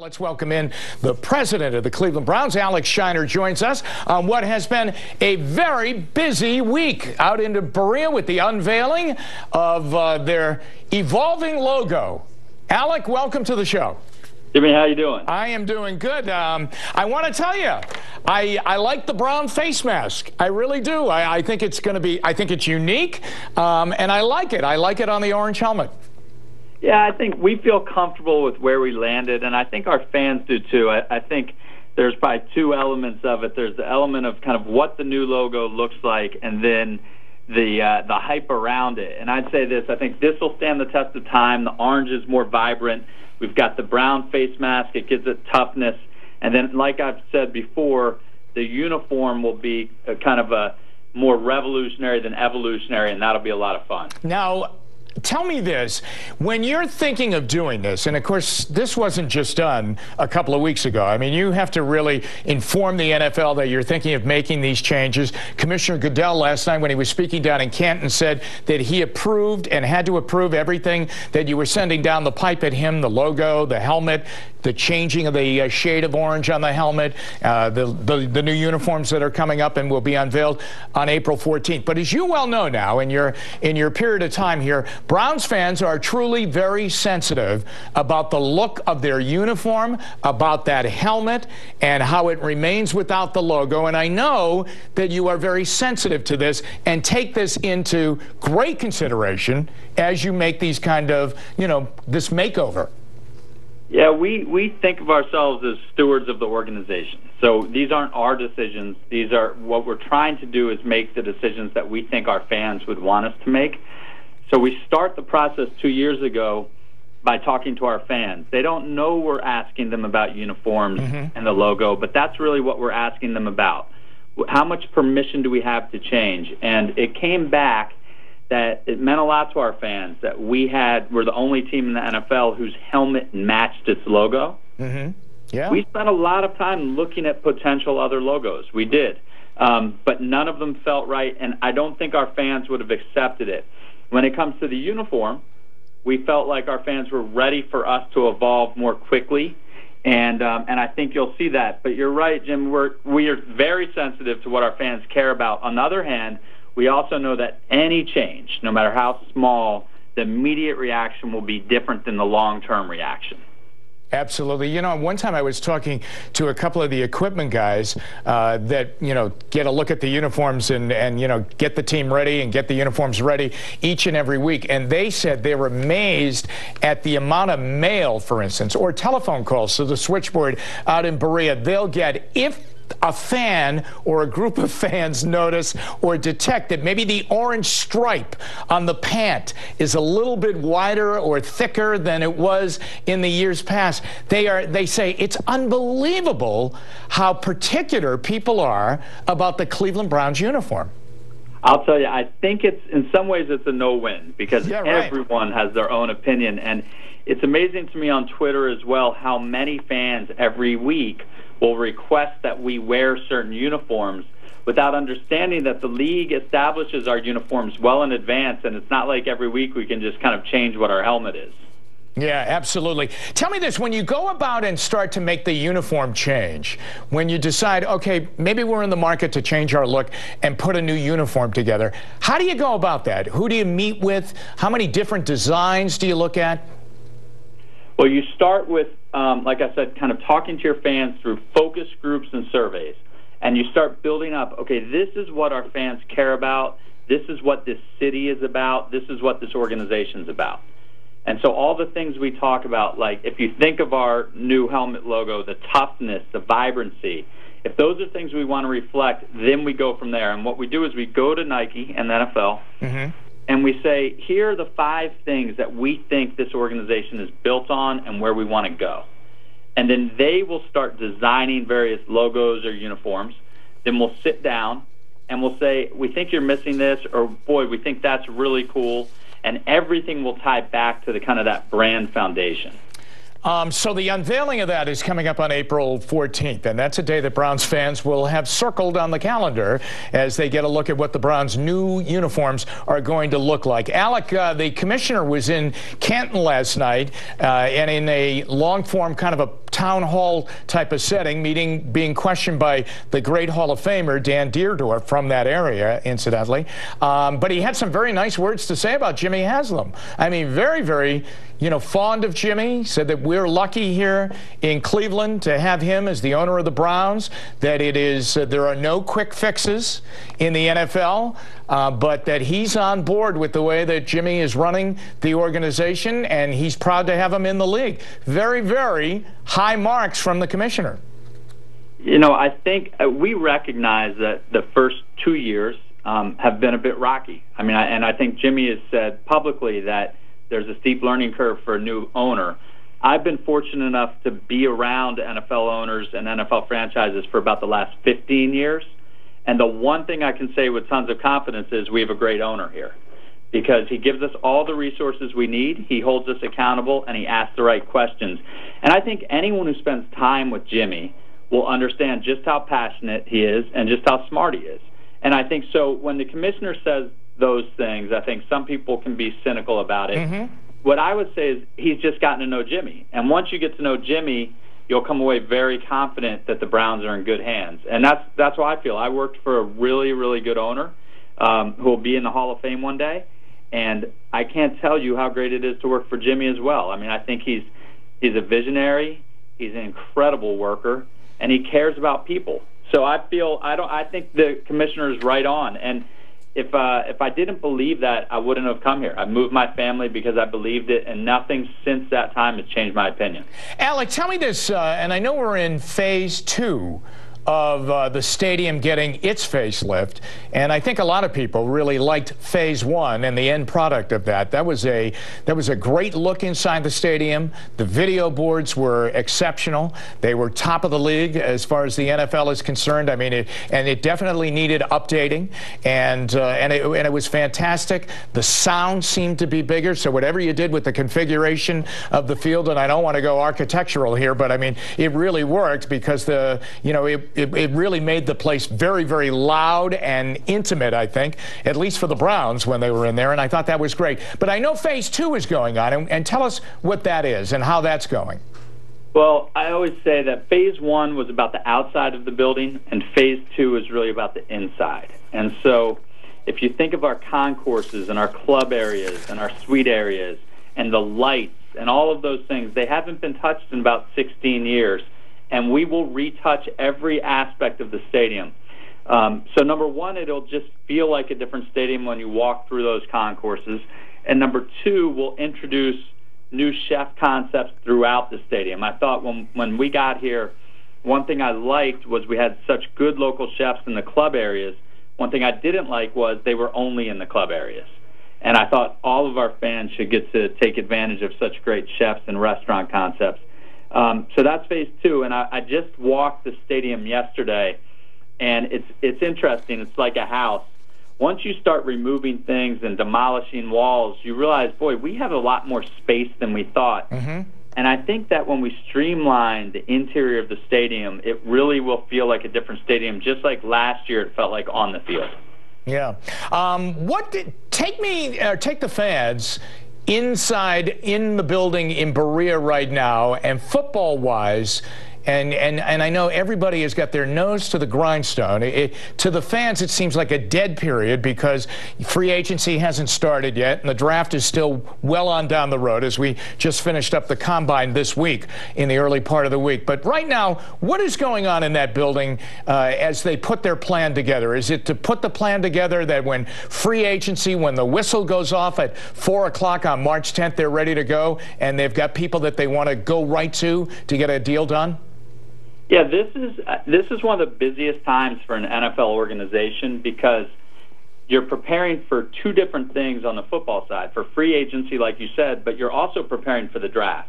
Let's welcome in the president of the Cleveland Browns, Alec Scheiner, joins us on what has been a very busy week out into Berea with the unveiling of uh, their evolving logo. Alec, welcome to the show. Jimmy, how you doing? I am doing good. Um, I want to tell you, I, I like the brown face mask. I really do. I, I think it's going to be, I think it's unique, um, and I like it. I like it on the orange helmet. Yeah, I think we feel comfortable with where we landed, and I think our fans do too. I, I think there's probably two elements of it. There's the element of kind of what the new logo looks like, and then the uh, the hype around it. And I'd say this: I think this will stand the test of time. The orange is more vibrant. We've got the brown face mask; it gives it toughness. And then, like I've said before, the uniform will be kind of a more revolutionary than evolutionary, and that'll be a lot of fun. Now, Tell me this, when you're thinking of doing this, and of course, this wasn't just done a couple of weeks ago. I mean, you have to really inform the NFL that you're thinking of making these changes. Commissioner Goodell last night, when he was speaking down in Canton, said that he approved and had to approve everything that you were sending down the pipe at him the logo, the helmet, the changing of the uh, shade of orange on the helmet, uh, the, the, the new uniforms that are coming up and will be unveiled on April 14th. But as you well know now, in your, in your period of time here, Browns fans are truly very sensitive about the look of their uniform, about that helmet, and how it remains without the logo. And I know that you are very sensitive to this and take this into great consideration as you make these kind of, you know, this makeover. Yeah, we, we think of ourselves as stewards of the organization. So these aren't our decisions. These are what we're trying to do is make the decisions that we think our fans would want us to make. So we start the process two years ago by talking to our fans. They don't know we're asking them about uniforms mm-hmm. and the logo, but that's really what we're asking them about. How much permission do we have to change? And it came back that it meant a lot to our fans that we had we're the only team in the NFL whose helmet matched its logo. Mm-hmm. Yeah. We spent a lot of time looking at potential other logos. We did. Um, but none of them felt right, and I don't think our fans would have accepted it. When it comes to the uniform, we felt like our fans were ready for us to evolve more quickly, and um, and I think you'll see that. But you're right, Jim. We're we are very sensitive to what our fans care about. On the other hand, we also know that any change, no matter how small, the immediate reaction will be different than the long-term reaction. Absolutely. You know, one time I was talking to a couple of the equipment guys uh, that, you know, get a look at the uniforms and, and, you know, get the team ready and get the uniforms ready each and every week. And they said they were amazed at the amount of mail, for instance, or telephone calls to the switchboard out in Berea they'll get if a fan or a group of fans notice or detect that maybe the orange stripe on the pant is a little bit wider or thicker than it was in the years past. They are they say it's unbelievable how particular people are about the Cleveland Browns uniform. I'll tell you, I think it's in some ways it's a no-win because yeah, right. everyone has their own opinion and it's amazing to me on Twitter as well how many fans every week will request that we wear certain uniforms without understanding that the league establishes our uniforms well in advance, and it's not like every week we can just kind of change what our helmet is. Yeah, absolutely. Tell me this when you go about and start to make the uniform change, when you decide, okay, maybe we're in the market to change our look and put a new uniform together, how do you go about that? Who do you meet with? How many different designs do you look at? Well, you start with, um, like I said, kind of talking to your fans through focus groups and surveys. And you start building up, okay, this is what our fans care about. This is what this city is about. This is what this organization is about. And so all the things we talk about, like if you think of our new helmet logo, the toughness, the vibrancy, if those are things we want to reflect, then we go from there. And what we do is we go to Nike and the NFL, mm-hmm and we say, here are the five things that we think this organization is built on and where we want to go. And then they will start designing various logos or uniforms. Then we'll sit down and we'll say, we think you're missing this, or boy, we think that's really cool. And everything will tie back to the kind of that brand foundation. Um, so the unveiling of that is coming up on April 14th, and that's a day that Browns fans will have circled on the calendar as they get a look at what the Browns' new uniforms are going to look like. Alec, uh, the commissioner was in Canton last night, uh, and in a long-form kind of a town hall type of setting, meeting, being questioned by the great Hall of Famer Dan Dierdorf from that area, incidentally. Um, but he had some very nice words to say about Jimmy Haslam. I mean, very, very, you know, fond of Jimmy. Said that we're lucky here in Cleveland to have him as the owner of the Browns. That it is uh, there are no quick fixes in the NFL, uh, but that he's on board with the way that Jimmy is running the organization, and he's proud to have him in the league. Very, very high marks from the commissioner. You know, I think uh, we recognize that the first two years um, have been a bit rocky. I mean, I, and I think Jimmy has said publicly that there's a steep learning curve for a new owner. I've been fortunate enough to be around NFL owners and NFL franchises for about the last 15 years. And the one thing I can say with tons of confidence is we have a great owner here because he gives us all the resources we need, he holds us accountable, and he asks the right questions. And I think anyone who spends time with Jimmy will understand just how passionate he is and just how smart he is. And I think so when the commissioner says those things, I think some people can be cynical about it. Mm-hmm. What I would say is he's just gotten to know Jimmy. And once you get to know Jimmy, you'll come away very confident that the Browns are in good hands. And that's that's how I feel. I worked for a really, really good owner um, who will be in the Hall of Fame one day and I can't tell you how great it is to work for Jimmy as well. I mean, I think he's he's a visionary, he's an incredible worker, and he cares about people. So I feel I don't I think the commissioner is right on. And if uh, if I didn't believe that, I wouldn't have come here. I moved my family because I believed it, and nothing since that time has changed my opinion. Alec, tell me this, uh, and I know we're in phase two of uh, the stadium getting its facelift. And I think a lot of people really liked phase one and the end product of that. That was a that was a great look inside the stadium. The video boards were exceptional. They were top of the league as far as the NFL is concerned. I mean, it, and it definitely needed updating. And uh, and it, and it was fantastic. The sound seemed to be bigger. So whatever you did with the configuration of the field, and I don't want to go architectural here, but I mean, it really worked because the you know it it, it, really made the place very, very loud and intimate, I think, at least for the Browns when they were in there, and I thought that was great. But I know phase two is going on, and, and tell us what that is and how that's going. Well, I always say that phase one was about the outside of the building, and phase two is really about the inside. And so, if you think of our concourses and our club areas and our suite areas and the lights and all of those things, they haven't been touched in about 16 years and we will retouch every aspect of the stadium. Um, so, number one, it'll just feel like a different stadium when you walk through those concourses. And number two, we'll introduce new chef concepts throughout the stadium. I thought when, when we got here, one thing I liked was we had such good local chefs in the club areas. One thing I didn't like was they were only in the club areas. And I thought all of our fans should get to take advantage of such great chefs and restaurant concepts. Um, so that's phase two, and I, I just walked the stadium yesterday, and it's it's interesting. It's like a house. Once you start removing things and demolishing walls, you realize, boy, we have a lot more space than we thought. Mm-hmm. And I think that when we streamline the interior of the stadium, it really will feel like a different stadium, just like last year it felt like on the field. Yeah. Um, what did, take me, uh, take the fans inside in the building in Berea right now, and football wise, and, and, and I know everybody has got their nose to the grindstone. It, to the fans, it seems like a dead period because free agency hasn't started yet, and the draft is still well on down the road as we just finished up the combine this week in the early part of the week. But right now, what is going on in that building uh, as they put their plan together? Is it to put the plan together that when free agency, when the whistle goes off at 4 o'clock on March 10th, they're ready to go and they've got people that they want to go right to to get a deal done? Yeah, this is uh, this is one of the busiest times for an NFL organization because you're preparing for two different things on the football side for free agency, like you said, but you're also preparing for the draft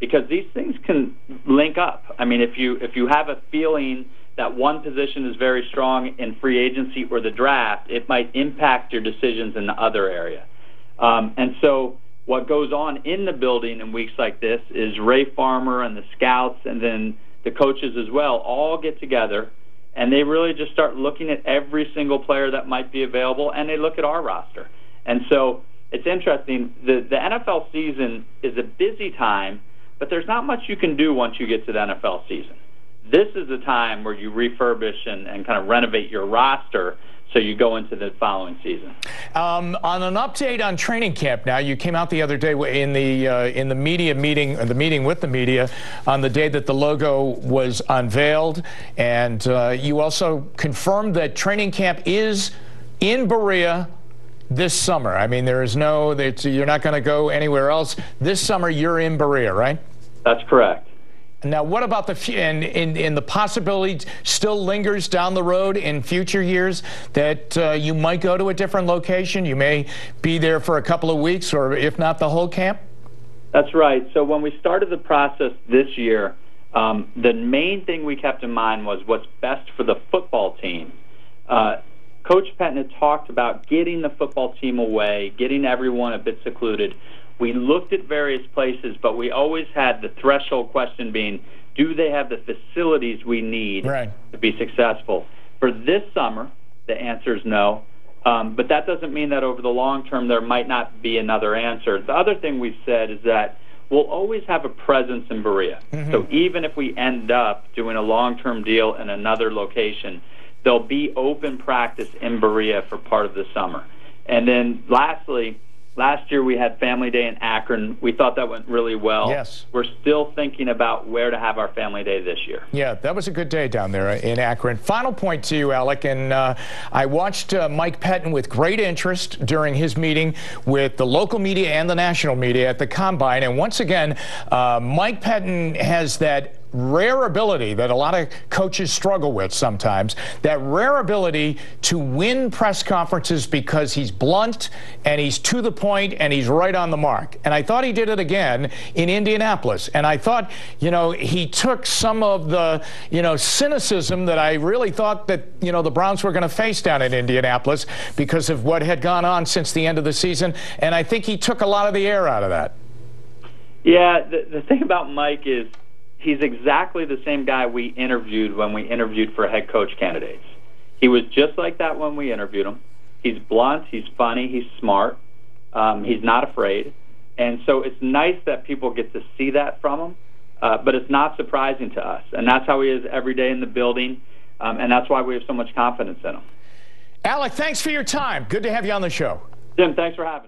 because these things can link up. I mean, if you if you have a feeling that one position is very strong in free agency or the draft, it might impact your decisions in the other area. Um, and so, what goes on in the building in weeks like this is Ray Farmer and the scouts, and then the coaches as well, all get together and they really just start looking at every single player that might be available and they look at our roster. And so it's interesting. The, the NFL season is a busy time, but there's not much you can do once you get to the NFL season. This is the time where you refurbish and, and kind of renovate your roster so you go into the following season. Um, on an update on training camp, now you came out the other day in the uh, in the media meeting, the meeting with the media, on the day that the logo was unveiled, and uh, you also confirmed that training camp is in Berea this summer. I mean, there is no that you're not going to go anywhere else this summer. You're in Berea, right? That's correct. Now, what about the and, and, the possibility still lingers down the road in future years that uh, you might go to a different location? You may be there for a couple of weeks, or if not the whole camp. That's right. So when we started the process this year, um, the main thing we kept in mind was what's best for the football team. Uh, Coach Pettine had talked about getting the football team away, getting everyone a bit secluded. We looked at various places, but we always had the threshold question being, do they have the facilities we need right. to be successful? For this summer, the answer is no. Um, but that doesn't mean that over the long term there might not be another answer. The other thing we've said is that we'll always have a presence in Berea. Mm-hmm. So even if we end up doing a long term deal in another location, there'll be open practice in Berea for part of the summer. And then lastly, Last year we had Family Day in Akron. We thought that went really well. Yes. We're still thinking about where to have our Family Day this year. Yeah, that was a good day down there in Akron. Final point to you, Alec, and uh, I watched uh, Mike Pettine with great interest during his meeting with the local media and the national media at the Combine. And once again, uh, Mike Pettine has that rare ability that a lot of coaches struggle with sometimes, that rare ability to win press conferences because he's blunt and he's to the point and he's right on the mark. And I thought he did it again in Indianapolis. And I thought, you know, he took some of the, you know, cynicism that I really thought that, you know, the Browns were going to face down in Indianapolis because of what had gone on since the end of the season. And I think he took a lot of the air out of that. Yeah, the, the thing about Mike is he's exactly the same guy we interviewed when we interviewed for head coach candidates. He was just like that when we interviewed him. He's blunt, he's funny, he's smart, um, he's not afraid. And so it's nice that people get to see that from him, uh, but it's not surprising to us. And that's how he is every day in the building, um, and that's why we have so much confidence in him. Alec, thanks for your time. Good to have you on the show. Jim, thanks for having me.